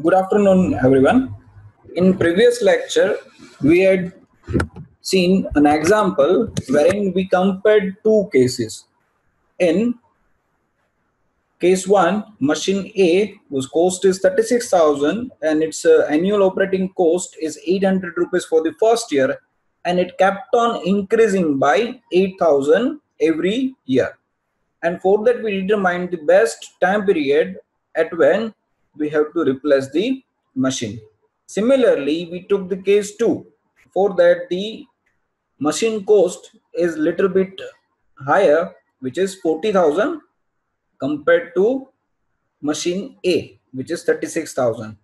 Good afternoon, everyone. In previous lecture, we had seen an example wherein we compared two cases. In case one, machine A whose cost is 36,000 and its uh, annual operating cost is 800 rupees for the first year and it kept on increasing by 8,000 every year. And for that, we determined the best time period at when we have to replace the machine. Similarly, we took the case 2. For that, the machine cost is little bit higher, which is 40,000 compared to machine A, which is 36,000.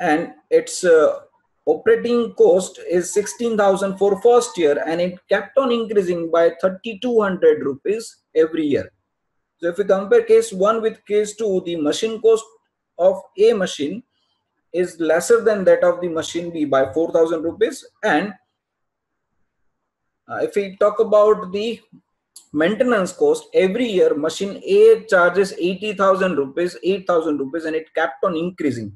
And its uh, operating cost is 16,000 for first year and it kept on increasing by 3,200 rupees every year. So if we compare case 1 with case 2, the machine cost of A machine is lesser than that of the machine B by 4000 rupees. And uh, if we talk about the maintenance cost every year machine A charges 80,000 rupees 8,000 rupees and it kept on increasing.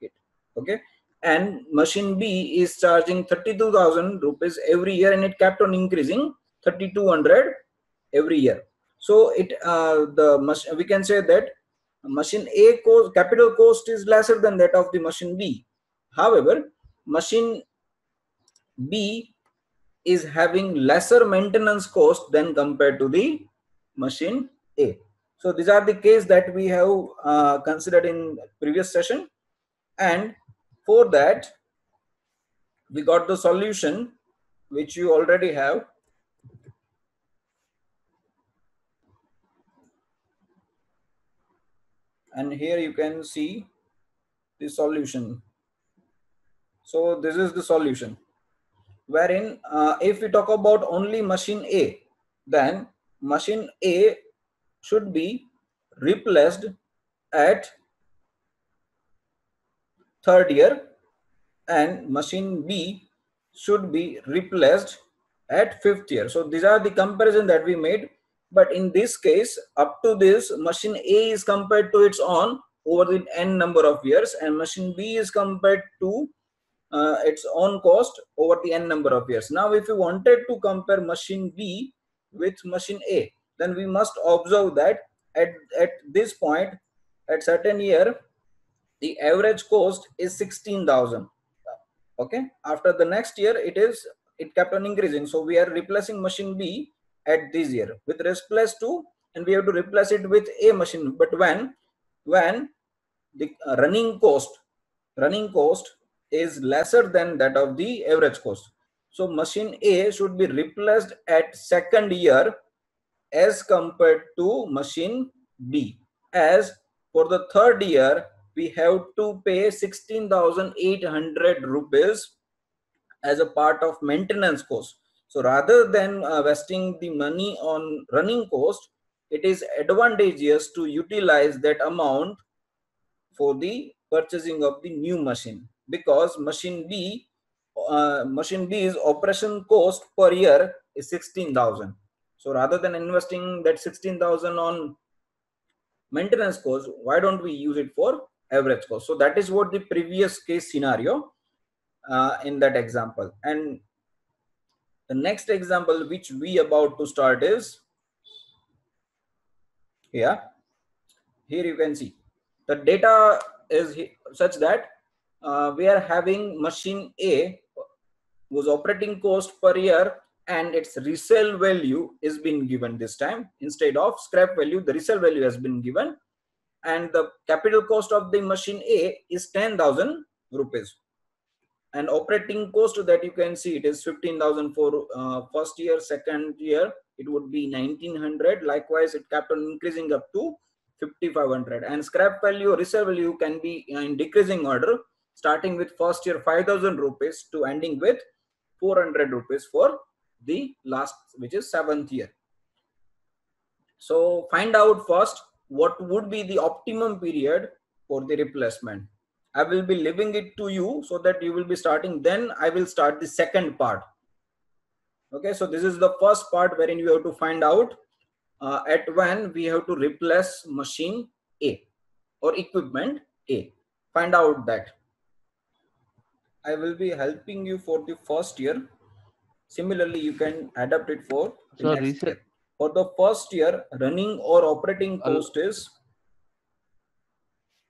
It okay? And machine B is charging 32,000 rupees every year and it kept on increasing 3200 every year. So it uh, the we can say that machine A cost, capital cost is lesser than that of the machine B. However, machine B is having lesser maintenance cost than compared to the machine A. So these are the case that we have uh, considered in previous session. And for that, we got the solution which you already have and here you can see the solution. So this is the solution wherein uh, if we talk about only machine A, then machine A should be replaced at third year and machine B should be replaced at fifth year. So these are the comparison that we made but in this case, up to this, machine A is compared to its own over the n number of years and machine B is compared to uh, its own cost over the n number of years. Now, if you wanted to compare machine B with machine A, then we must observe that at, at this point, at certain year, the average cost is 16,000. Okay. After the next year, it is, it kept on increasing. So we are replacing machine B at this year. With replace to and we have to replace it with a machine. But when when the uh, running cost running cost is lesser than that of the average cost. So machine a should be replaced at second year as compared to machine b. As for the third year we have to pay 16800 rupees as a part of maintenance cost so rather than uh, wasting the money on running cost, it is advantageous to utilize that amount for the purchasing of the new machine because machine B, uh, machine B's operation cost per year is 16,000. So rather than investing that 16,000 on maintenance cost, why don't we use it for average cost? So that is what the previous case scenario uh, in that example. And the next example which we about to start is here. Here you can see. The data is such that uh, we are having machine A whose operating cost per year and its resale value is being given this time. Instead of scrap value the resale value has been given. And the capital cost of the machine A is 10,000 rupees and operating cost that you can see it is 15,000 for uh, first year, second year, it would be 1900. Likewise, it kept on increasing up to 5500 and scrap value resale value can be in decreasing order starting with first year 5000 rupees to ending with 400 rupees for the last which is seventh year. So find out first what would be the optimum period for the replacement I will be leaving it to you so that you will be starting. Then I will start the second part. Okay, so this is the first part wherein you have to find out uh, at when we have to replace machine A or equipment A. find out that I will be helping you for the first year. Similarly, you can adapt it for the next reset- year. For the first year, running or operating cost is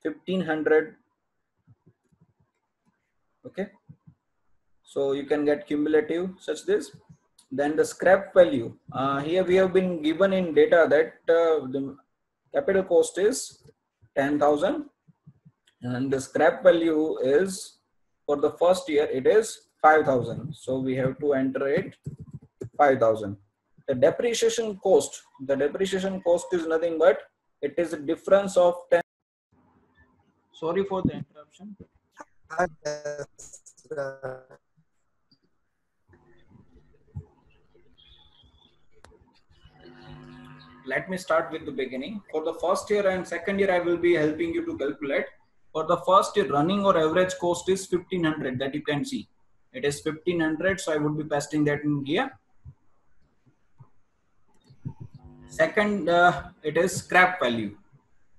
1500 okay. So you can get cumulative such this. Then the scrap value. Uh, here we have been given in data that uh, the capital cost is 10000 and the scrap value is for the first year it is 5000 so we have to enter it 5000 the depreciation cost the depreciation cost is nothing but it is a difference of 10 sorry for the interruption let me start with the beginning. For the first year and second year, I will be helping you to calculate. For the first year, running or average cost is 1500 that you can see. It is 1500, so I would be pasting that in here. Second, uh, it is scrap value.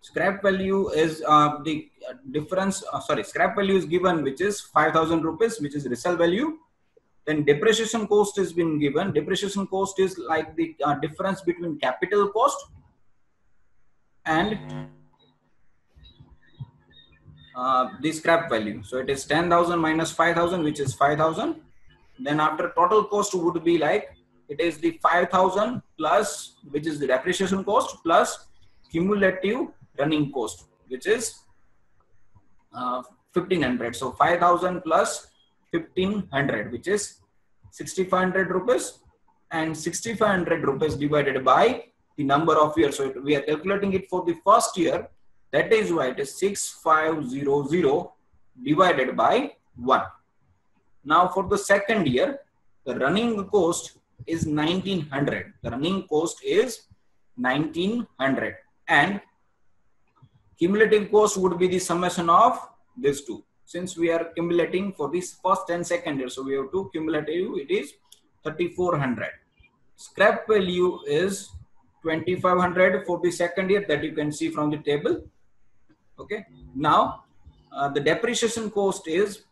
Scrap value is uh, the uh, difference, uh, sorry, scrap value is given, which is 5000 rupees, which is resale value. Then depreciation cost has been given. Depreciation cost is like the uh, difference between capital cost and uh, the scrap value. So it is 10000 minus 5000 which is 5000 then after total cost would be like it is the 5000 plus which is the depreciation cost plus cumulative running cost which is uh, 1500 so 5000 plus 1500 which is 6500 rupees. And 6500 rupees divided by the number of years. So we are calculating it for the first year. That is why it is 6500 divided by 1 now for the second year the running cost is 1900 the running cost is 1900 and cumulative cost would be the summation of these two. Since we are cumulating for this first and second year so we have to cumulative it is 3400 scrap value is 2500 for the second year that you can see from the table. Okay now uh, the depreciation cost is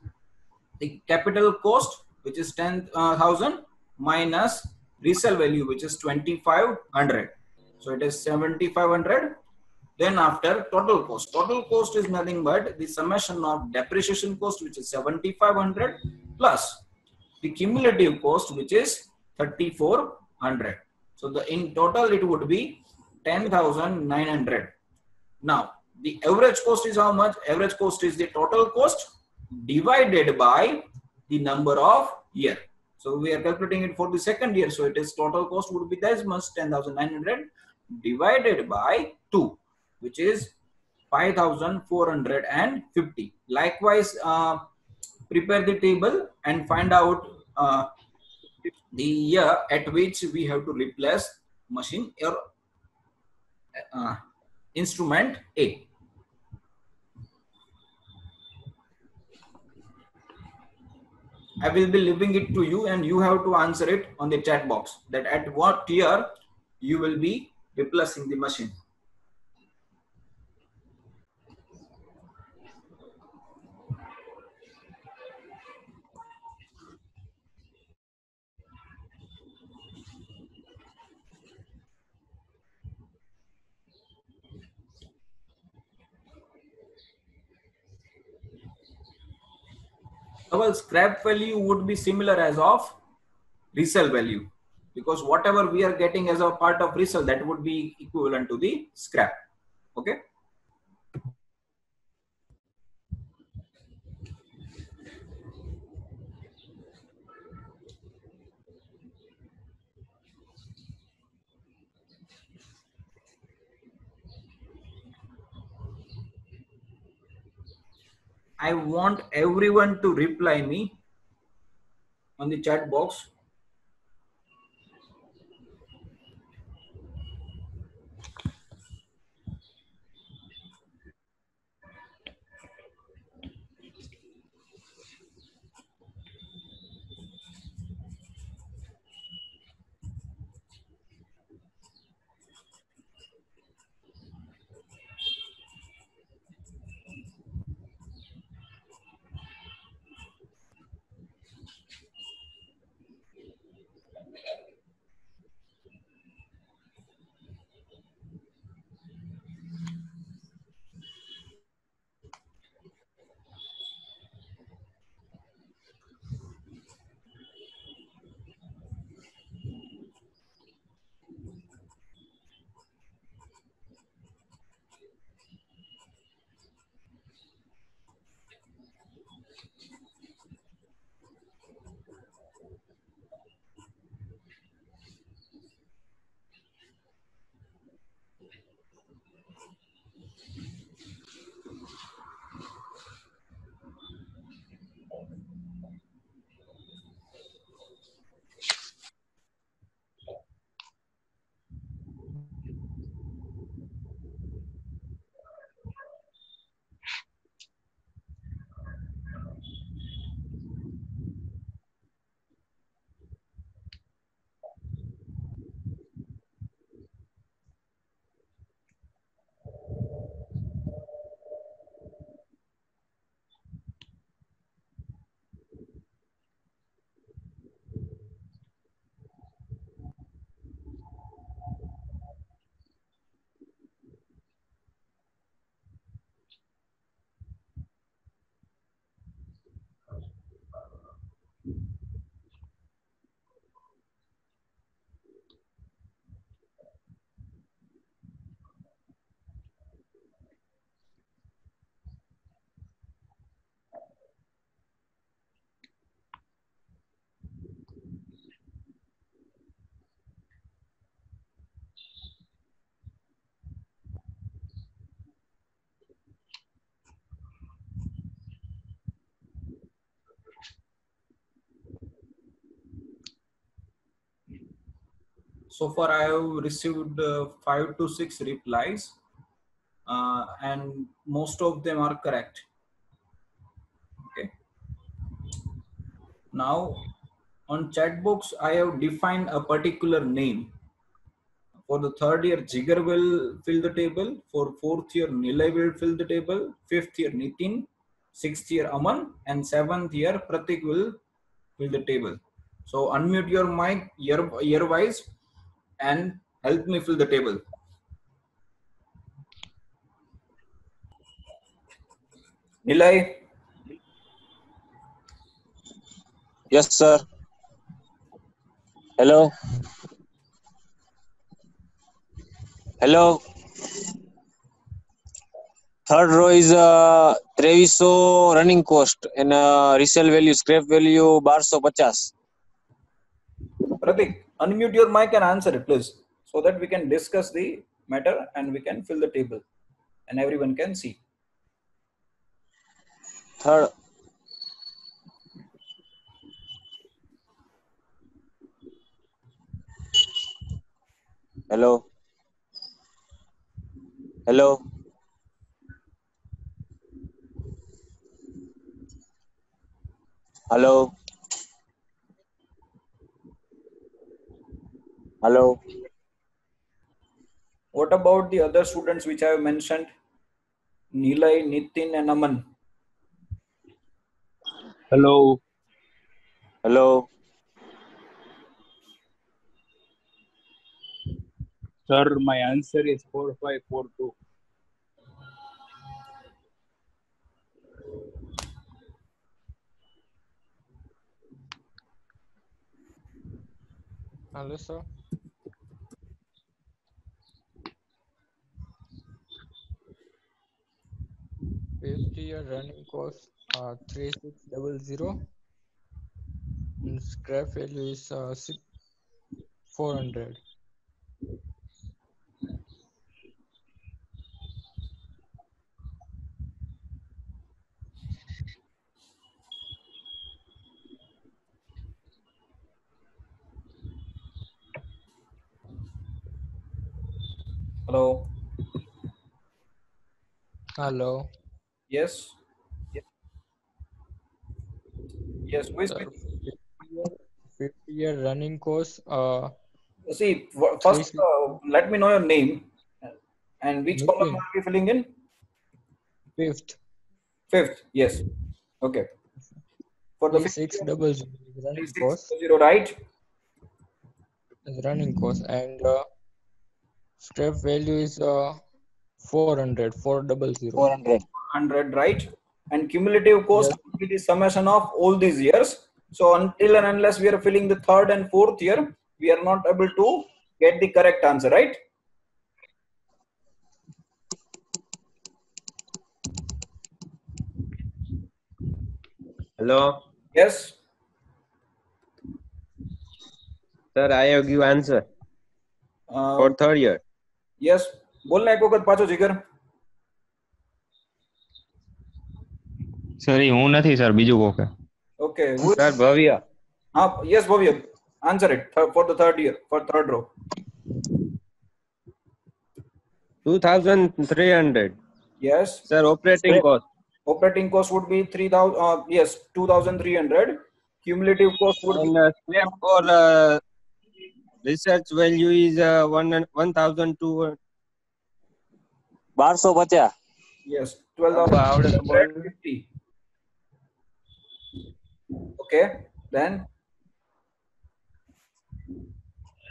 the capital cost which is 10000 minus resale value which is 2500 so it is 7500 then after total cost, total cost is nothing but the summation of depreciation cost, which is 7,500 plus the cumulative cost, which is 3,400. So the in total it would be 10,900. Now the average cost is how much? Average cost is the total cost divided by the number of year. So we are calculating it for the second year. So it is total cost would be this much 10,900 divided by 2 which is 5450 likewise uh, prepare the table and find out uh, the year at which we have to replace machine or uh, instrument a I will be leaving it to you and you have to answer it on the chat box that at what year you will be replacing the machine. Our scrap value would be similar as of resale value. Because whatever we are getting as a part of resale that would be equivalent to the scrap. Okay I want everyone to reply me on the chat box. So far I have received uh, five to six replies, uh, and most of them are correct. Okay. Now, on chat box, I have defined a particular name. For the third year, Jigar will fill the table. For fourth year, Nilay will fill the table. Fifth year, Nitin. Sixth year, Aman. And seventh year, Pratik will fill the table. So unmute your mic year, year wise and help me fill the table. Nilay? Yes, sir. Hello? Hello? Third row is uh, Treviso running cost and uh, resale value, scrap value, 1250. Pratik? Unmute your mic and answer it, please, so that we can discuss the matter and we can fill the table and everyone can see. third. Hello? Hello? Hello hello What about the other students which I have mentioned? Nilay, Nitin, and Aman. Hello. hello Sir, my answer is 4542. Hello, sir. Year running cost uh, three six double zero. And scrap value is uh, six four hundred. Hello. Hello. Yes. Yes, who is Sir, speaking? fifth year, running course. uh See, first, uh, let me know your name and which column Nitin. are you filling in? fifth Fifth. Yes. Okay. For the three fifth six year, double zero is running 3600, cost right? is running course and uh, scrap value is uh 400 400 400 100, right? And cumulative cost will be the summation of all these years. So until and unless we are filling the third and fourth year, we are not able to get the correct answer, right? Hello, Yes. sir. I have give answer Uh, for third year. yes. બોલને એક વખત પાછો જીગર sir એ હું નથી sir બીજું કોકે okay Sir, Bhavya. હા yes Bhavya answer it for the third year for third row Two thousand three hundred. Yes Sir, operating cost. operating cost would be 3000 uh, yes 2300 cumulative cost would be And uh, scrap for uh, research value is uh, one one thousand two. બારસો પચાસ yes 12250 Okay, then?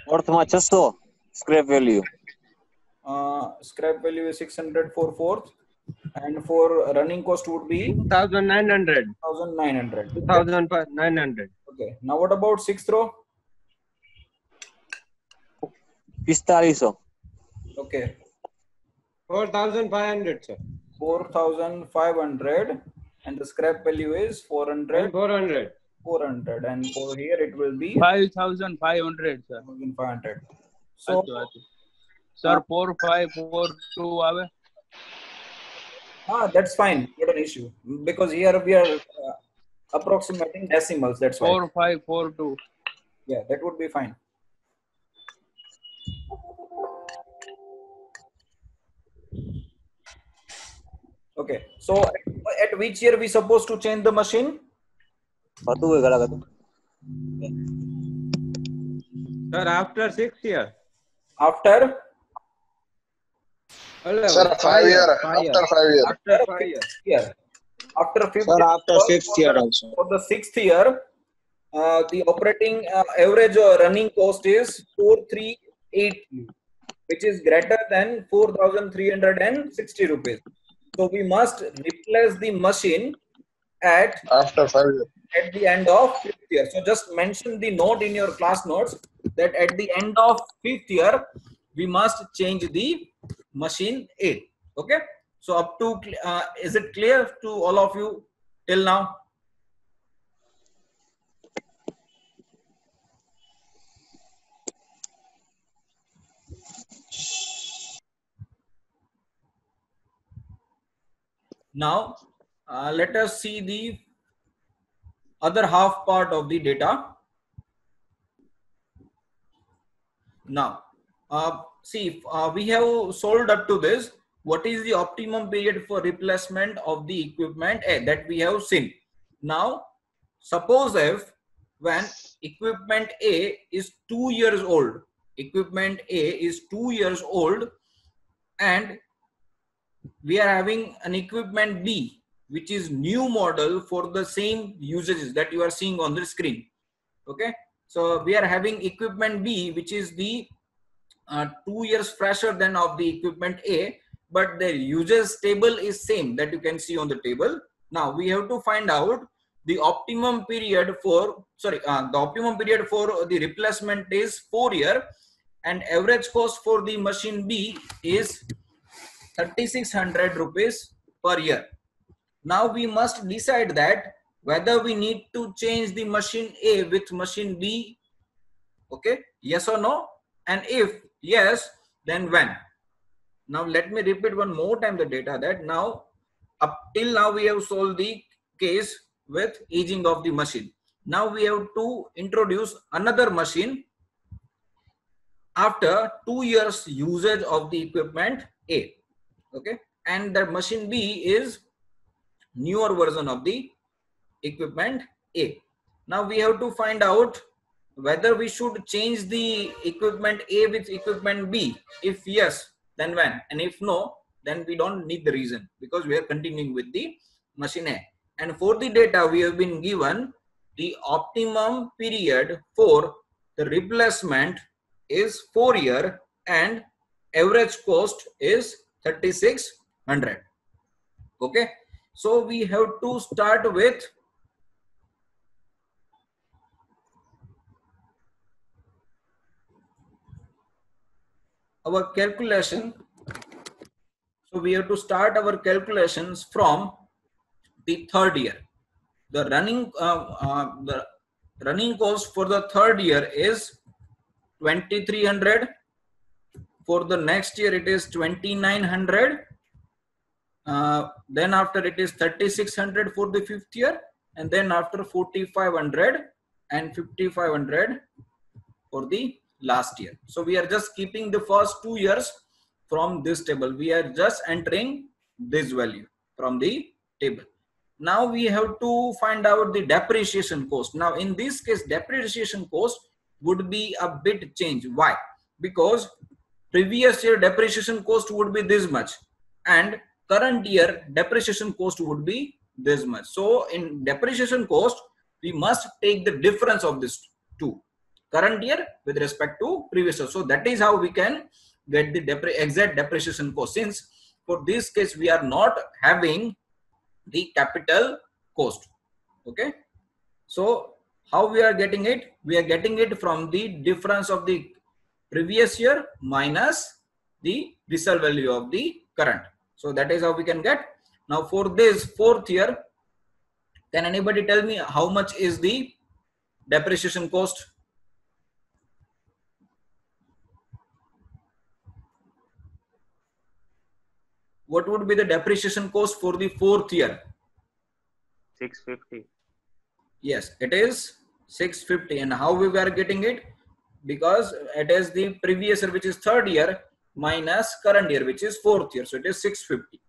Worth much so scrap value. Uh, scrap value is 600 for fourth and for running cost would be 1900 1900 2900 okay now what about sixth row? 4500 okay. 4500 sir. 4500 and the scrap value is four hundred. Four hundred. Four hundred. and for here it will be 5500 sir. 5500 so achoo, sir 4542 ah that's fine. Not an issue. Because here we are uh, approximating decimals. That's why. 4542 yeah that would be fine. Okay. So at, which year we supposed to change the machine? Sir, after six year. After? Sir, five year. After five year. After five year. year. After fifth. Sir, after sixth year also. For the sixth year, uh, the operating uh, average uh, running cost is four three eight, which is greater than four thousand three hundred and sixty rupees. So we must replace the machine at After five year. at the end of fifth year. So just mention the note in your class notes that at the end of fifth year, we must change the machine A. Okay. So up to, uh, is it clear to all of you till now? Now, uh, let us see the other half part of the data. Now, uh, see, uh, we have solved up to this. What is the optimum period for replacement of the equipment A that we have seen? Now, suppose if when equipment A is two years old, equipment A is two years old, and we are having an equipment B, which is new model for the same usages that you are seeing on the screen. Okay, so we are having equipment B, which is the uh, two years fresher than of the equipment A, but the usage table is same that you can see on the table. Now we have to find out the optimum period for sorry uh, the optimum period for the replacement is four year and average cost for the machine B is 3600 rupees per year. Now we must decide that whether we need to change the machine A with machine B. Okay, yes or no? And if yes, then when? Now let me repeat one more time the data that now up till now we have solved the case with aging of the machine. Now we have to introduce another machine after two years usage of the equipment A okay? And the machine b is newer version of the equipment a. Now we have to find out whether we should change the equipment a with equipment b. If yes then when? And if no then we don't need the reason because we are continuing with the machine a. And for the data we have been given the optimum period for the replacement is 4 year and average cost is 3600 okay? So we have to start with our calculation. So we have to start our calculations from the third year. The running uh, uh, the running cost for the third year is 2300 for the next year it is 2900 uh, then after it is 3600 for the fifth year and then after 4500 and 5500 for the last year. So we are just keeping the first two years from this table. We are just entering this value from the table. Now we have to find out the depreciation cost. Now in this case depreciation cost would be a bit change. Why? Because previous year depreciation cost would be this much and current year depreciation cost would be this much. So in depreciation cost we must take the difference of this two current year with respect to previous year. So that is how we can get the depre- exact depreciation cost. Since for this case we are not having the capital cost okay? So how we are getting it? We are getting it from the difference of the previous year minus the resale value of the current. So that is how we can get. Now for this fourth year can anybody tell me how much is the depreciation cost? What would be the depreciation cost for the fourth year? 650 yes it is 650 and how we were getting it because it is the previous year which is third year minus current year which is fourth year so it is 650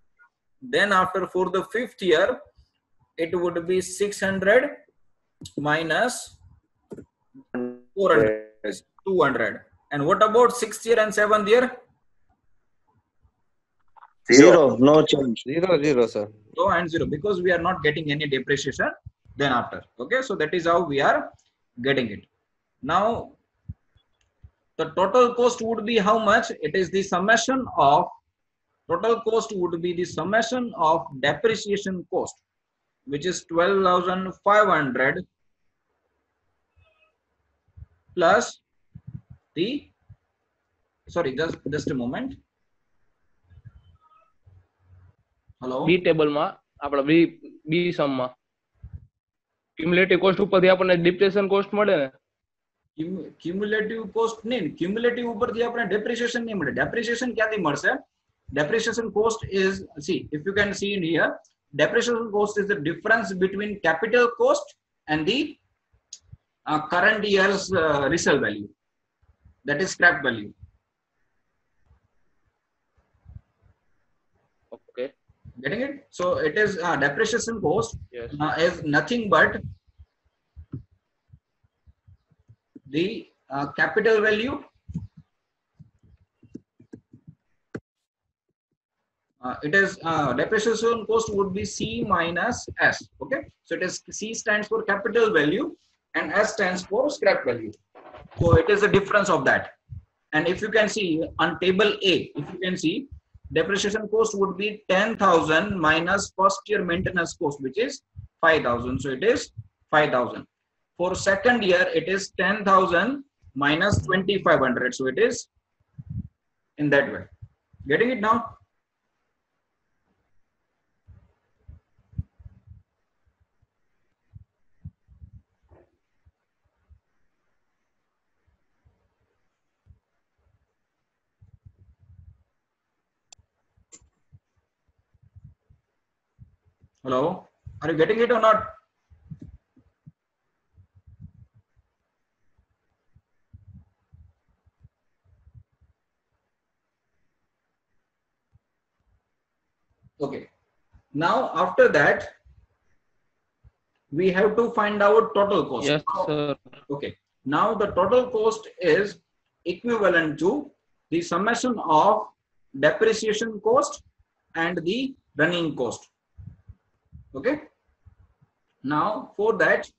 Then after for the fifth year, it would be 600 minus 400 is 200. And what about sixth year and seventh year? Zero, no change. Zero, zero, sir. Zero and zero because we are not getting any depreciation then after. Okay, so that is how we are getting it. Now, the total cost would be how much? It is the summation of total cost would be the summation of depreciation cost, which is 12,500 plus the sorry just just a moment hello બી ટેબલમાં આપણા બી બી સમમાં cumulative cost ઉપરથી આપણને depression cost મળે ને cumulative cost નહીં cumulative ઉપરથી આપણે depreciation નહીં મળે ડેપ્રિસિએશન ક્યાંથી મળશે depreciation cost is see if you can see in here depreciation cost is the difference between capital cost and the uh, current year's uh, resale value that is scrap value okay getting it so it is uh, depreciation cost yes uh, is nothing but the uh, capital value uh, it is uh, depreciation cost would be c minus s okay? So it is c stands for capital value and s stands for scrap value. So it is the difference of that. And if you can see on table a if you can see depreciation cost would be 10000 minus first year maintenance cost which is 5000 so it is 5000 for second year it is 10000 minus hmm. 2500 so it is in that way. Getting it now? Hello? Are you getting it or not Okay. Now after that, we have to find out total cost. Yes, sir. Okay. Now the total cost is equivalent to the summation of depreciation cost and the running cost. Okay. Now for that,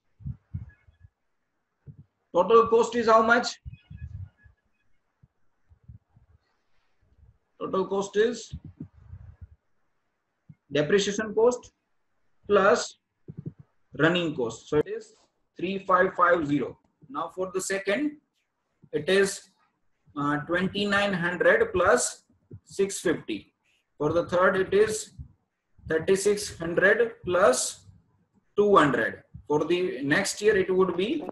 total cost is how much? Total cost is depreciation cost plus running cost. So it is 3550. Now for the second, it is uh, 2900 plus 650. For the third, it is 3600 plus 200. For the next year, it would be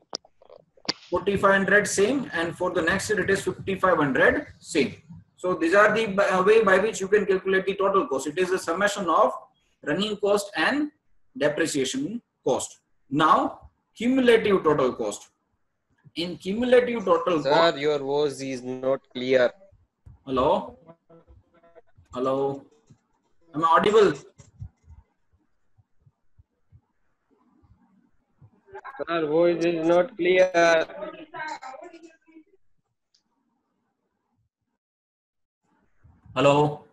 4500 same, and for the next year, it is 5500 same. So these are the uh, way by which you can calculate the total cost. It is a summation of running cost and depreciation cost. Now, cumulative total cost. In cumulative total cost, Sir, your voice is not clear. hello, hello, am I audible? Sir, voice is not clear. Hello,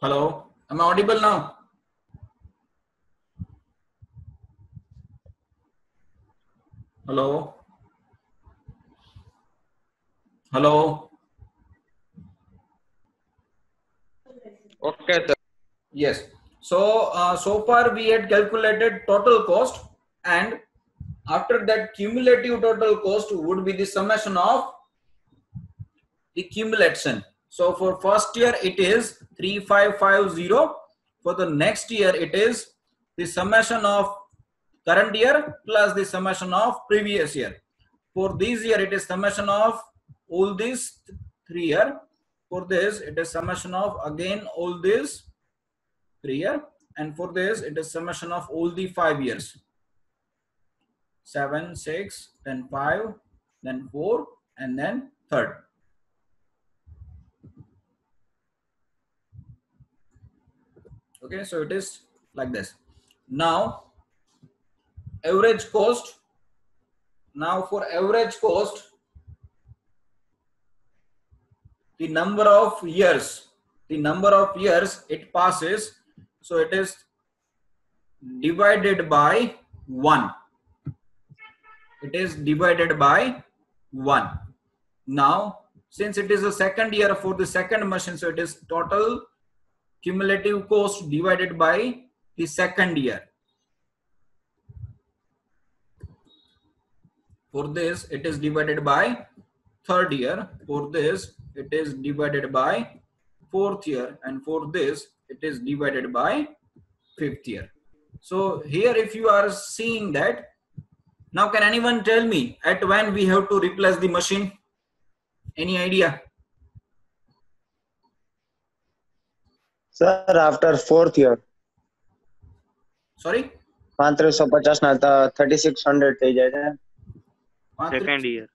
hello, am I audible now? Hello, hello. Okay, sir. Yes. So, uh, so far we had calculated total cost and after that cumulative total cost would be the summation of the accumulation. So for first year it is 3550. For the next year it is the summation of current year plus the summation of previous year. For this year it is summation of all these three year. For this it is summation of again all these three year and for this it is summation of all the five years. Seven, six, then five, then four, and then third. Okay, so it is like this. Now, average cost. Now, for average cost, the number of years, the number of years it passes, so it is divided by 1. It is divided by 1. Now, since it is a second year for the second machine, so it is total cumulative cost divided by the second year. For this, it is divided by third year. For this, it is divided by fourth year. And for this, it is divided by fifth year. So here, if you are seeing that, now can anyone tell me at when we have to replace the machine? Any idea? Sir after fourth year Sorry? પાંત્રીસો પચાસ ના thirty six hundred થઈ જાય છે Second year.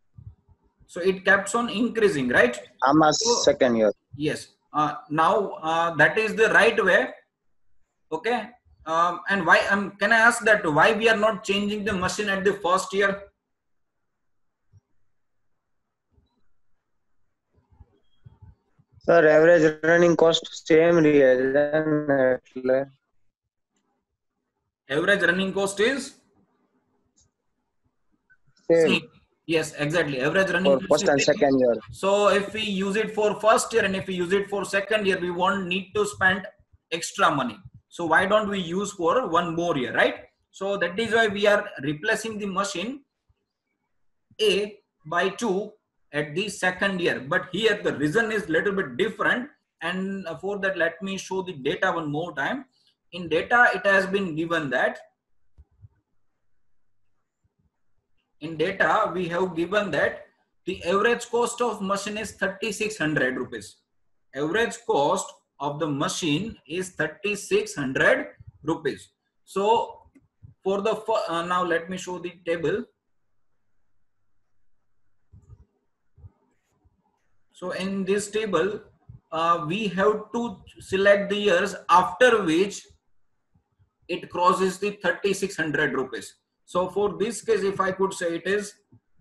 So it keeps on increasing, right? આમાં So- second year Yes. Uh, now uh, that is the right way. Okay. Um, and why? Um, can I ask that why we are not changing the machine at the first year? Sir, average running cost same real. Average running cost is same. same. Yes, exactly. Average running for first and second year. So if we use it for first year and if we use it for second year, we won't need to spend extra money. So why don't we use for one more year, right? So that is why we are replacing the machine A by 2 at the second year. But here the reason is little bit different. And for that, let me show the data one more time. In data, it has been given that in data we have given that the average cost of machine is 3600 rupees average cost of the machine is 3600 rupees so for the uh, now let me show the table so in this table uh, we have to select the years after which it crosses the 3600 rupees. So for this case if i could say it is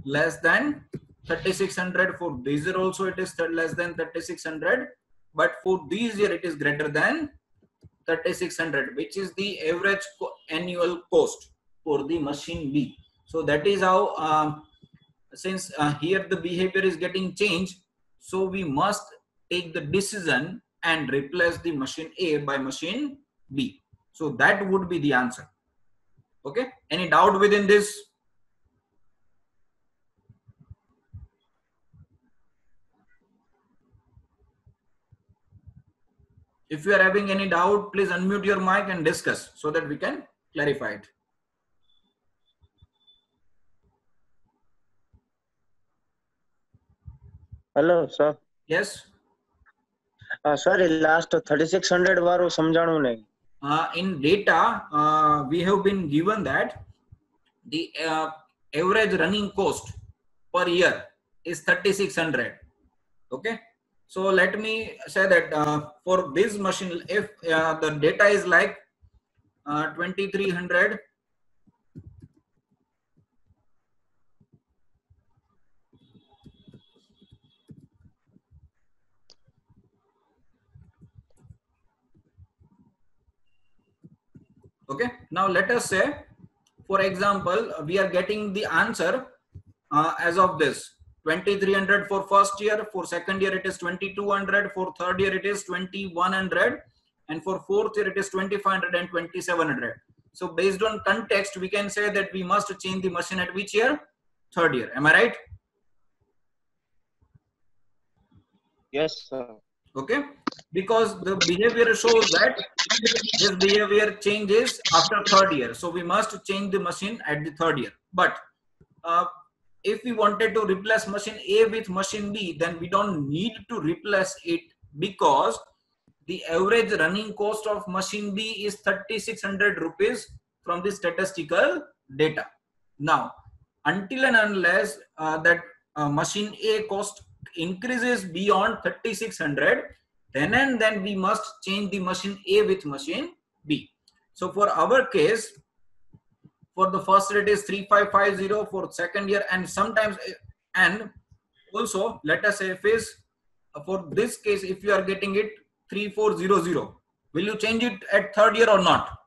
less than 3600 for this year also it is less than 3600 but for this year it is greater than 3600 which is the average co- annual cost for the machine b. So that is how um, since uh, here the behavior is getting changed so we must take the decision and replace the machine a by machine b. So that would be the answer. Okay? Any doubt within this? If you are having any doubt please unmute your mic and discuss so that we can clarify it hello sir yes sir A last thirty six hundred વાળું સમજાણું નહીં uh, in data uh, we have been given that the uh, average running cost per year is 3600 okay so let me say that uh, for this machine if uh, the data is like uh, 2300 Okay. Now let us say, for example, we are getting the answer uh, as of this 2300 for first year, for second year it is 2200, for third year it is 2100 and for fourth year it is 2500 and 2700. So based on context, we can say that we must change the machine at which year? Third year. Am I right? Yes, sir okay? Because the behavior shows that this behavior changes after third year. So we must change the machine at the third year. But uh, if we wanted to replace machine a with machine b then we don't need to replace it because the average running cost of machine b is 3600 rupees from the statistical data. Now until and unless uh, that uh, machine a cost increases beyond 3600 then and then we must change the machine A with machine B. So for our case, for the first year it is 3550 for second year and sometimes and also let us say if is for this case if you are getting it 3400 will you change it at third year or not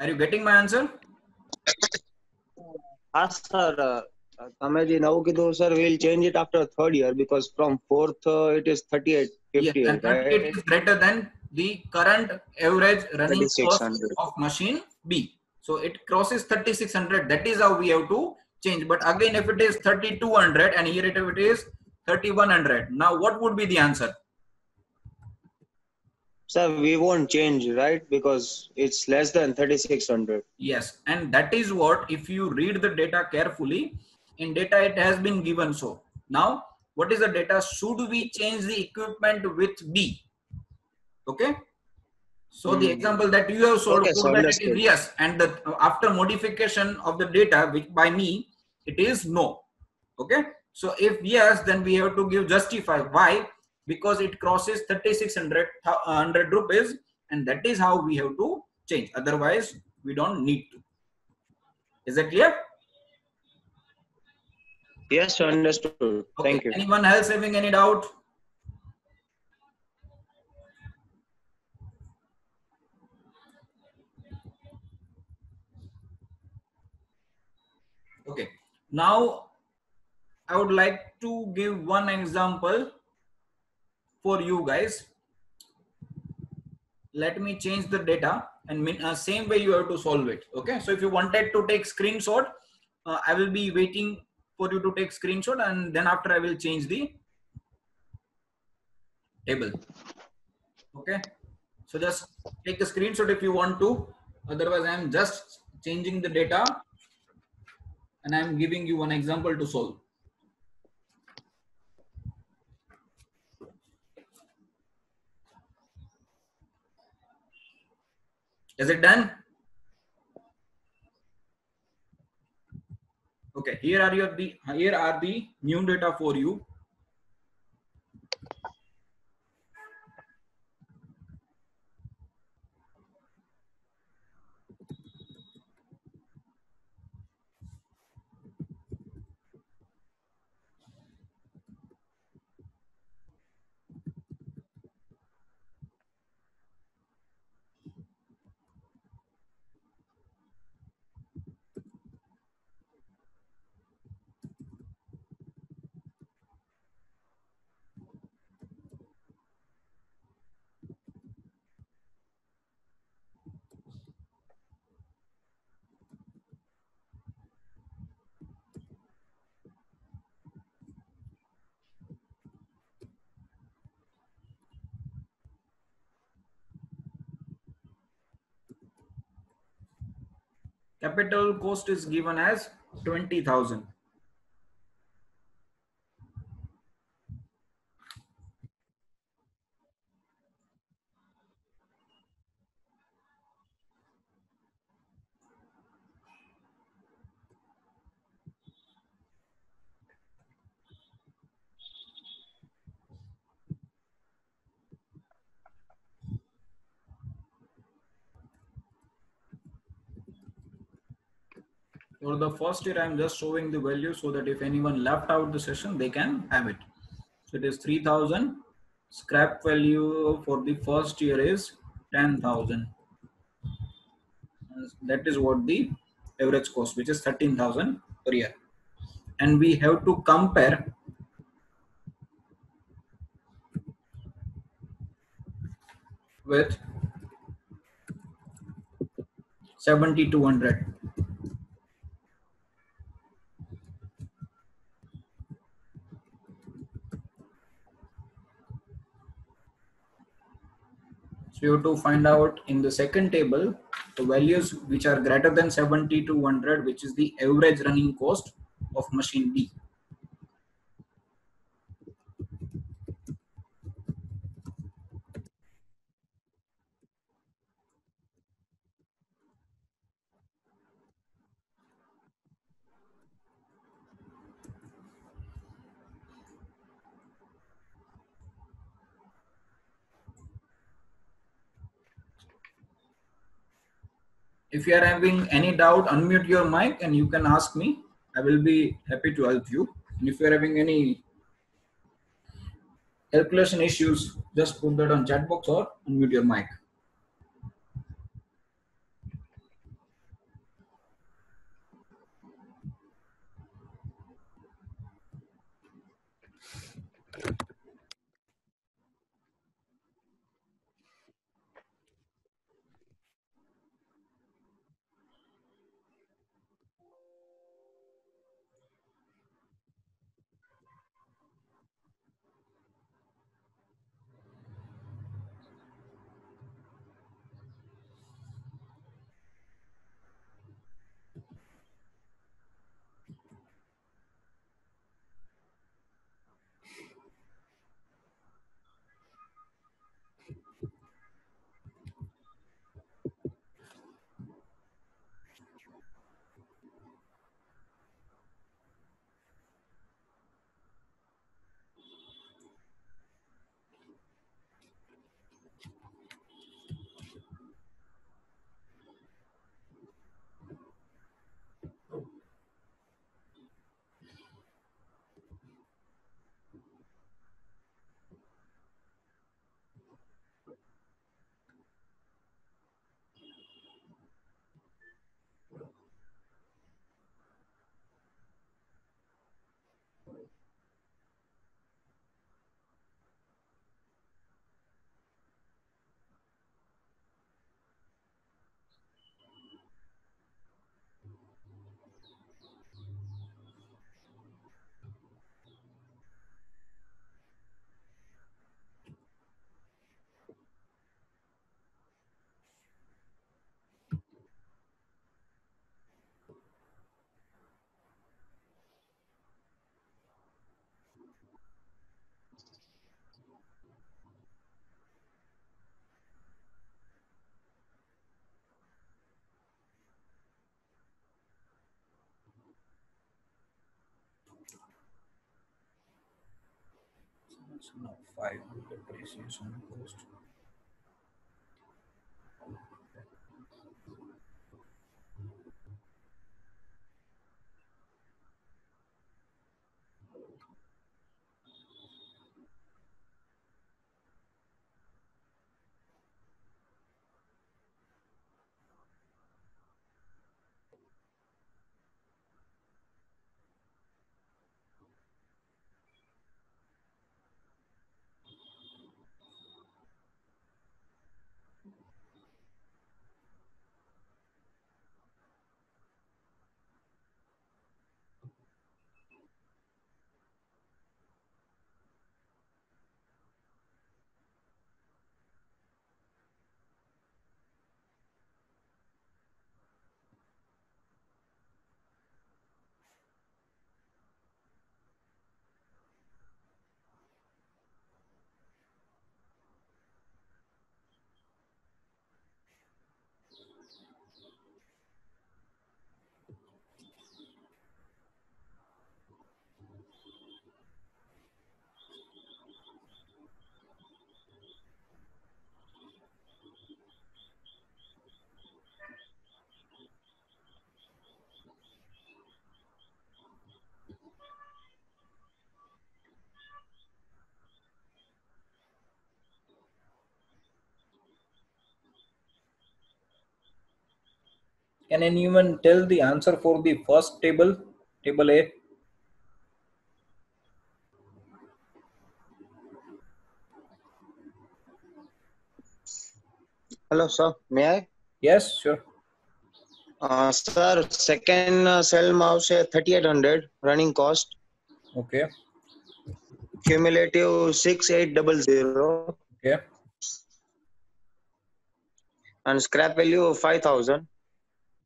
are you getting my answer Ah, sir. Uh, uh Tamaji Navukidu, sir, we'll change it after third year because from fourth uh, it is 38, 58. Yes, and 38 is greater than the current average running cost of machine B. So it crosses 3600. That is how we have to change. But again, if it is 3200 and here it is 3100. Now, what would be the answer? Sir we won't change right because it's less than 3600 Yes, and that is what if you read the data carefully, in data it has been given so. Now, what is the data? Should we change the equipment with B? Okay. So the Hmm. example that you have solved Okay, so is yes, and the after modification of the data which by me it is no. Okay. So if yes, then we have to give justify why because it crosses 3600 uh, rupees and that is how we have to change. Otherwise, we don't need to. Is that clear? yes understood Okay. thank you Anyone else having any doubt? Okay. Now, I would like to give one example for you guys. Let me change the data and min- uh, same way you have to solve it. Okay. So if you wanted to take screenshot, uh, I will be waiting for you to take screenshot and then after I will change the table. Okay. So just take a screenshot if you want to. Otherwise, I am just changing the data and I am giving you one example to solve. Is it done? Okay, here are your the here are the new data for you. Capital cost is given as 20,000. For the first year, I'm just showing the value so that if anyone left out the session, they can have it. So it is 3000. Scrap value for the first year is 10,000. That is what the average cost, which is 13,000 per year. And we have to compare with 7200. So you have to find out in the second table the values which are greater than 70 to 100, which is the average running cost of machine B. If you are having any doubt, unmute your mic and you can ask me. I will be happy to help you. And if you are having any calculation issues, just put that on chat box or unmute your mic. So now five depreciation cost. Can anyone tell the answer for the first table, table A? Hello, sir. May I? Yes, sure. Uh, sir, second uh, cell mouse 3800 running cost, Okay, cumulative 6800 okay, and scrap value 5000.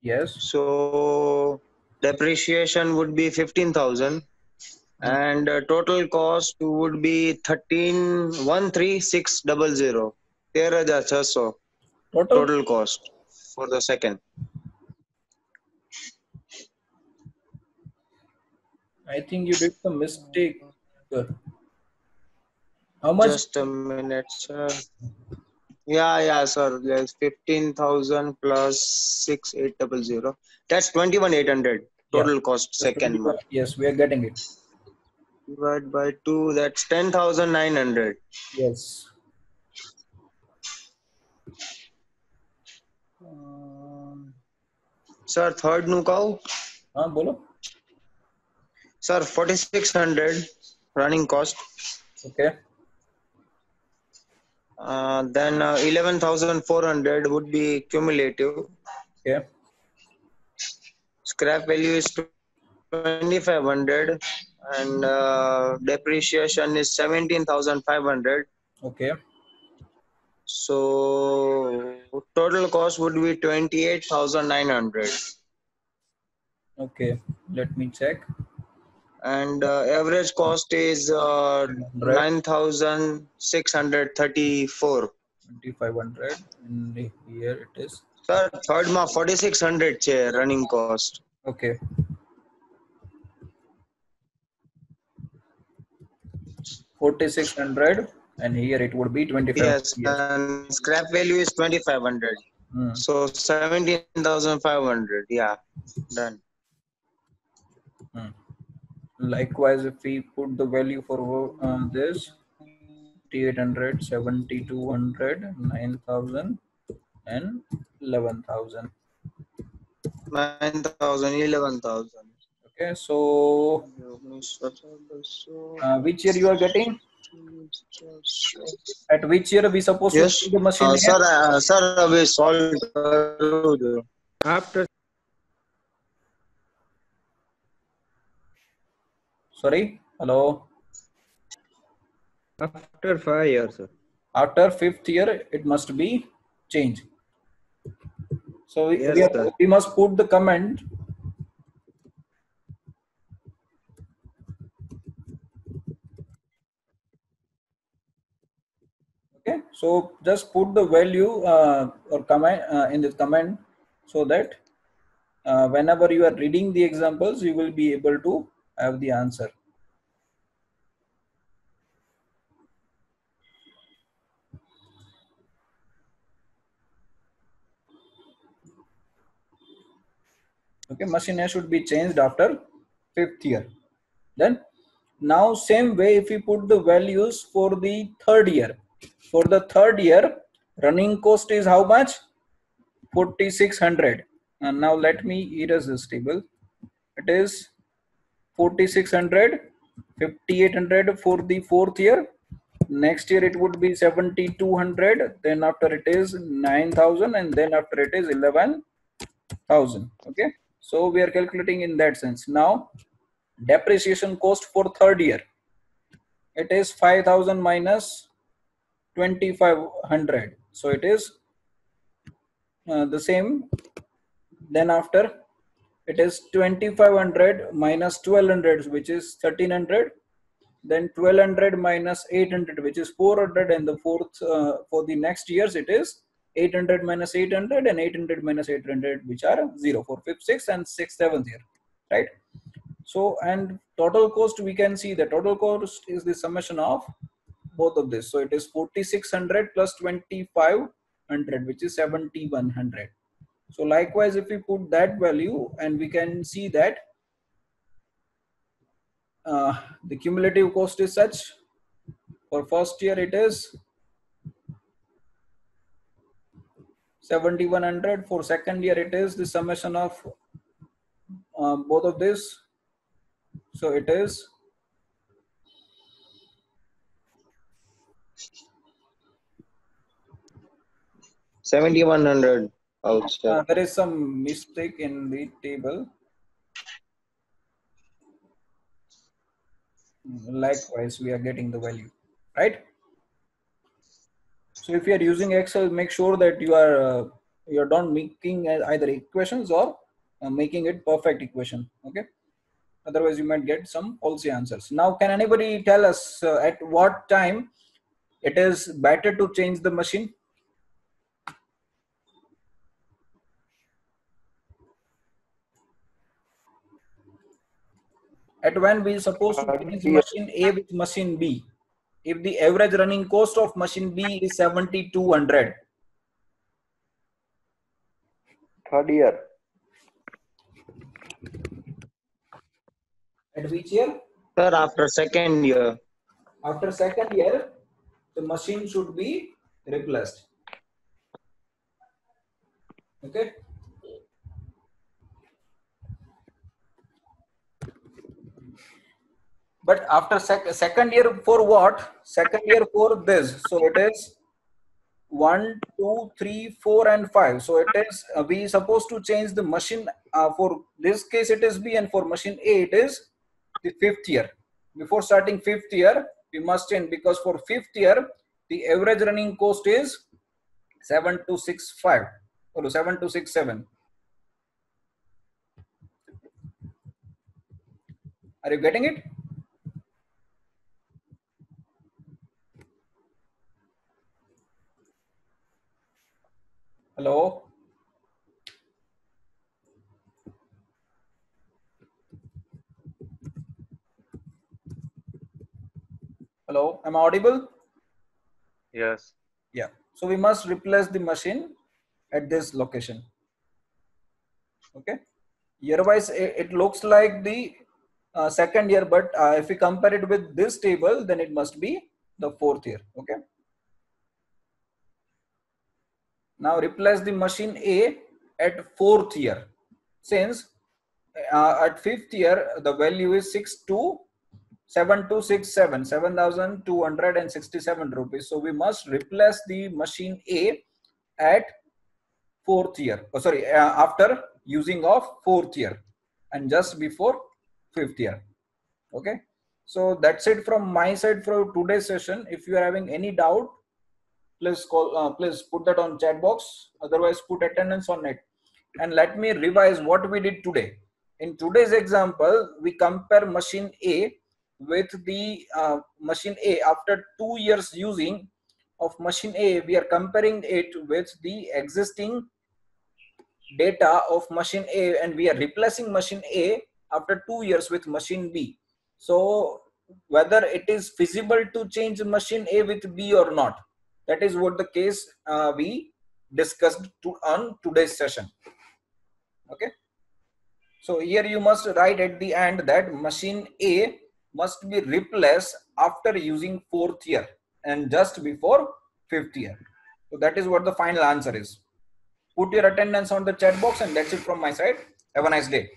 Yes, So depreciation would be 15,000 and uh, total cost would be 13,13600. 13,600 total, total cost for the second. I think you did some mistake. sir. How much, Just a minute, sir. Yeah, yeah, sir. There's 15,000 plus 6800. That's 21,800 total cost second month. Yes, we are getting it. Divide by 2, that's 10,900. Yes. Um, Sir, third nu કહું? हाँ बोलो Sir, 4,600 running cost. okay Uh, then uh, 11,400 would be cumulative. okay Scrap value is 2,500 and uh, depreciation is 17,500. okay. So total cost would be 28,900 okay. Let me check and uh, average cost is uh, 9,634. 2500 and here it is Sir, third માં 4,600 છે running cost. okay Forty-six hundred, and here it would be twenty-five. Yes, and scrap value is 2,500. Hmm. So 17,500. Yeah, done. Hmm likewise if we put the value for uh, this 800 7200 9000 and 11000 9000 11000 okay so uh, which year you are getting? At which year we supposed yes. to see the machine uh, sir uh, sir we solved after Sorry, hello. after five years, sir. After fifth year, it must be changed. So we, Yes, we, we must put the comment. Okay, so just put the value uh, or comment uh, in the comment so that uh, whenever you are reading the examples, you will be able to have the answer. okay machine should be changed after fifth year. Then now same way if we put the values for the third year. For the third year running cost is how much? 4600 and now let me erase this table it is 4600 5800 for the fourth year. Next year it would be 7200 then after it is 9000 and then after it is 11000 okay? So we are calculating in that sense. Now depreciation cost for third year. It is 5000 minus 2500 so it is uh, the same. Then after it is 2500 minus 1200 which is 1300 then 1200 minus 800 which is 400 and the fourth uh, for the next years it is 800 minus 800 and 800 minus 800 which are 0 for fifth sixth and sixth seventh year right? So and total cost we can see the total cost is the summation of both of this. So it is 4600 plus 2500 which is 7100 so likewise if we put that value and we can see that uh, the cumulative cost is such for first year it is 7100 for second year it is the summation of uh, both of this. So it is Seventy-one hundred uh, there is some mistake in the table. Likewise we are getting the value right? So if you are using excel make sure that you are uh, you are not making either equations or uh, making it perfect equation okay? Otherwise you might get some false answers. Now can anybody tell us uh, at what time it is better to change the machine at when we suppose to change machine A with machine B. if the average running cost of machine B is 7200? Third year. At which year? Sir, after second year. After second year, the machine should be replaced. Okay. But after sec- second year for what? Second year for this. So it is one, two, three, four, and five. So it is uh, we supposed to change the machine. Uh, for this case, it is B, and for machine A, it is the fifth year. Before starting fifth year, we must change because for fifth year, the average running cost is seven to six five or seven to six seven. Are you getting it? Hello? Hello, am I audible? Yes. Yeah. So we must replace the machine at this location. Okay. Year-wise, it, it looks like the uh, second year, but uh, if we compare it with this table, then it must be the fourth year. Okay. Now replace the machine A at fourth year. Since uh, at fifth year, the value is 6 to 7267 7267 rupees. So we must replace the machine a at fourth year. Oh, sorry uh, after using of fourth year and just before fifth year. Okay? So that's it from my side for today's session. If you are having any doubt please call uh, please put that on chat box. Otherwise put attendance on it. And let me revise what we did today. In today's example we compare machine a with the uh, machine A after two years using of machine A. We are comparing it with the existing data of machine A and we are replacing machine A after two years with machine B. So whether it is feasible to change machine A with B or not that is what the case uh, we discussed to, on today's session okay so here you must write at the end that machine A must be replaced after using fourth year and just before fifth year. So that is what the final answer is. Put your attendance on the chat box and that's it from my side. Have a nice day.